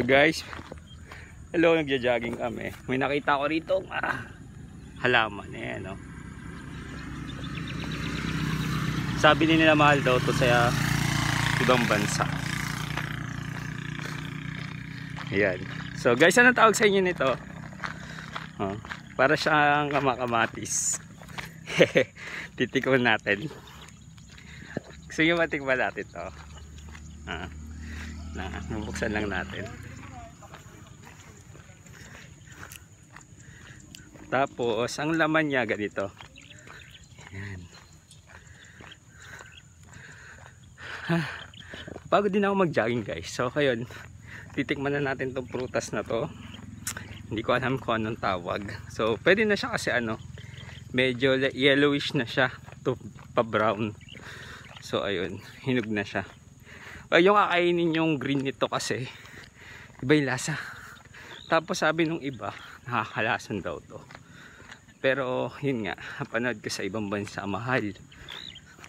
So guys, hello, nagja-jogging kami. May nakita ko rito, ah, halaman. Ayan, no? Sabi din nila mahal daw to sa ibang bansa. Ayan. So guys, anong tawag sa inyo nito? Oh, para siyang kamakamatis. Titikman natin. Gusto nyo matikman natin to? Ah, na, bubuksan lang natin. Tapos, ang laman niya ganito. Ayan. Pagod din ako mag-jogging guys. So, kayon, titikman na natin tong prutas na to. Hindi ko alam kung anong tawag. So, pwede na siya kasi ano, medyo yellowish na siya to pa-brown. So, ayun, hinog na siya. Ay, yung kakainin yung green nito kasi, iba yung lasa. Tapos sabi nung iba, nakakalasan daw to. Pero, yun nga, napanood ko sa ibang bansa, mahal.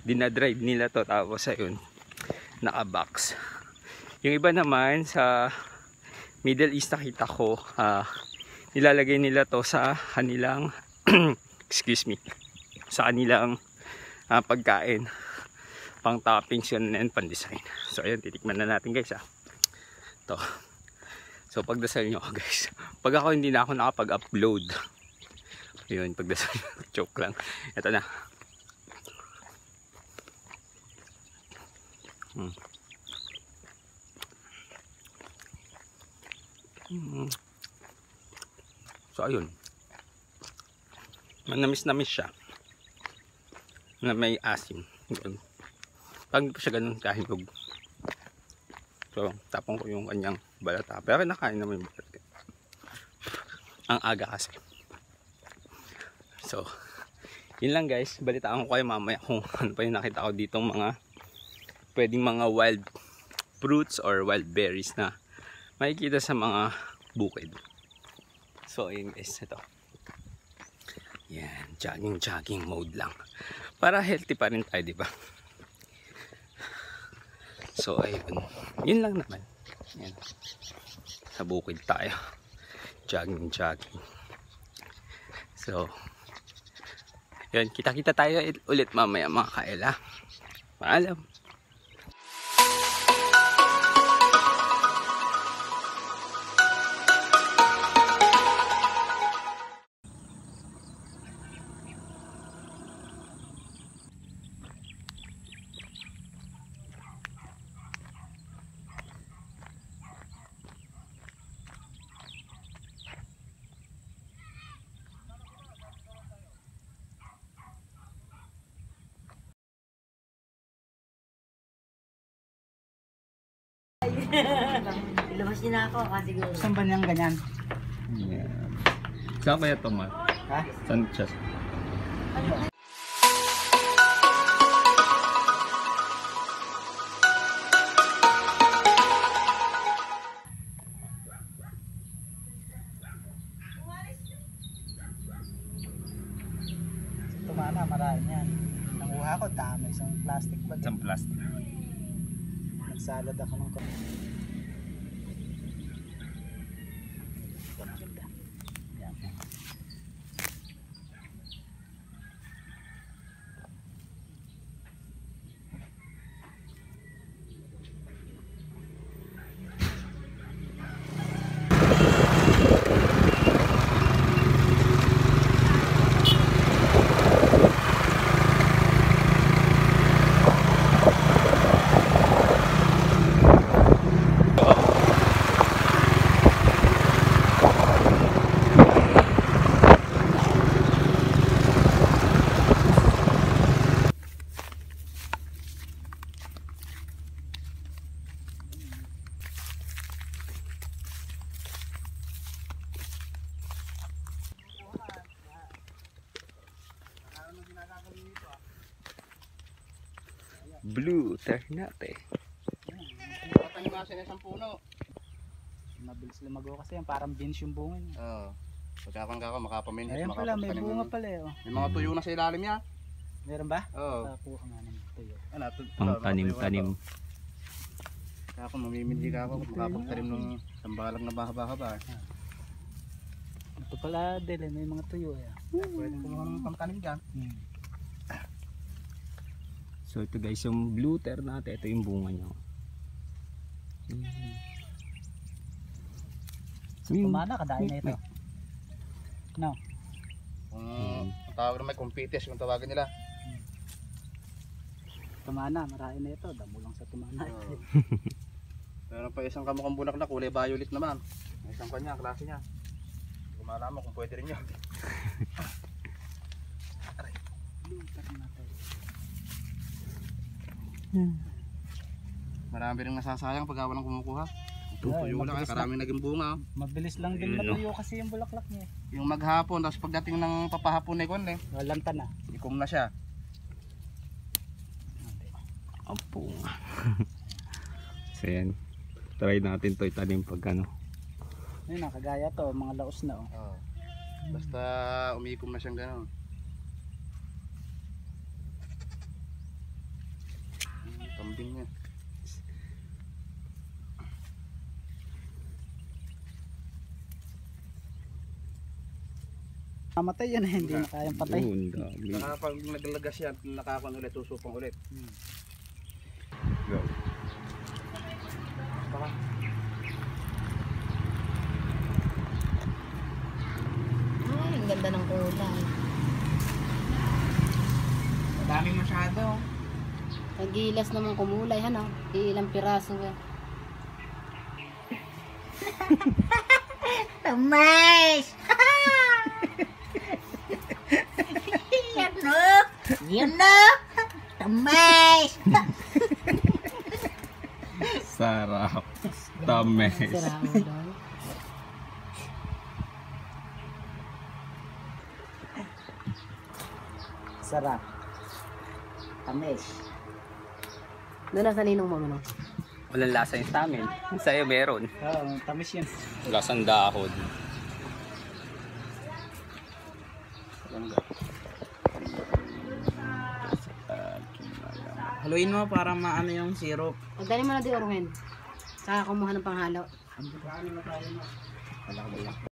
Dinadrive nila to, tapos ayun, naka-box. Yung iba naman sa Middle East nakita ko, ah, nilalagay nila to sa kanilang excuse me sa kanilang ah, pagkain. Pang toppings yun and pang design. So ayun titikman na natin guys ah. To. So pagdasal nyo guys. Pag ako hindi na ako nakapag upload yun pagdasal joke lang ito na hmm. Hmm. So ayun. Manamis namis siya. Na may asim. Ganun. Pag siya ganun kahinog. So tapong ko yung kanyang balata. Pero nakain naman yung balata. Ang aga kasi. So yun lang guys. Balitaan ko kayo mamaya kung ano pa yung nakita ko ditong mga pwedeng mga wild fruits or wild berries na makikita sa mga bukid. So, ayun guys, ito. Yan, jogging, jogging mode lang. Para healthy pa rin tayo, di ba? So, ayun. Yun lang naman. Yan. Sa bukid tayo. Jogging, jogging. So, yan, kita-kita tayo ulit mamaya mga kaela. Paalam. Ilabas niyo na ako kasi siguro. Saan ba niyang ganyan? Yan. Saan kaya ito, Mar? Ha? Saan siya? Tumana, marami yan. Nanguha ko, dami. Isang plastic bag. Isang plastic. Nagsalad ako ng Blue ternate. Patanim nga sila isang puno. Mabilis lumago kasi yan. Parang beans yung bunga niya. Oo. Pagkakon ka ako, makapaminhit, Ayan pala, may makapagtanim bunga ng- pala eh. Oh. May mga tuyo na sa ilalim niya. Meron ba? Oo. Kakuha nga ng tuyo. Ano, tu- Ang ano, tanim, tuyo na tanim. to. Ako, mamimili ka ako. Makapagtarim ng sambalang na bahaba-haba. Ito pala, Del, may mga tuyo eh. Pwede kumuha ng pangtanim dyan. Hmm. So ito guys, yung blue tear natin, ito yung bunga niya. Hmm. Yung- Kumana, kadain na ito. No. Hmm. ang tawag na may competes, kung tawagin nila. Tumana, marami na ito. Damo lang sa tumana. Oo. Meron pa isang kamukhang bulaklak, kulay violet naman. Isang kanya, klase niya. Hindi ko malaman kung pwede rin yun. Marami rin nasasayang pag walang kumukuha. Tutuyo Yeah, lang, karaming naging bunga. oh. Mabilis lang din Ayun, no? matuyo kasi yung bulaklak niya. eh. Yung maghapon, tapos pagdating ng papahapon na ikon eh, Walang tana. ikom na siya. Bunga. so yan. Try natin to itanim pag ano. Ayun na, kagaya to, mga laos na oh. Oo. Basta umiikom na siyang gano'n. Kambing niya. Namatay yan eh, hindi na kayang patay. Yun, dami. Saka pag naglagas yan, nakakon ulit, susupong ulit. Go. Ay, ang ganda ng kulay. Dami masyado. Nagilas naman kumulay, ano? Ilang piraso yan. Tumis! Yan no! Yan no! Tumis! Sarap. Tames. Sira ulo. Sarap. Tamis. Doon na sa ninong mo, no? Walang lasa yung sa amin. Sa'yo meron. Oo, tamis yan. Lasang dahon. Haluin mo para maano yung syrup. Magdali mo na di orungen. Saka kumuha ng panghalo. Wala ka ba yan?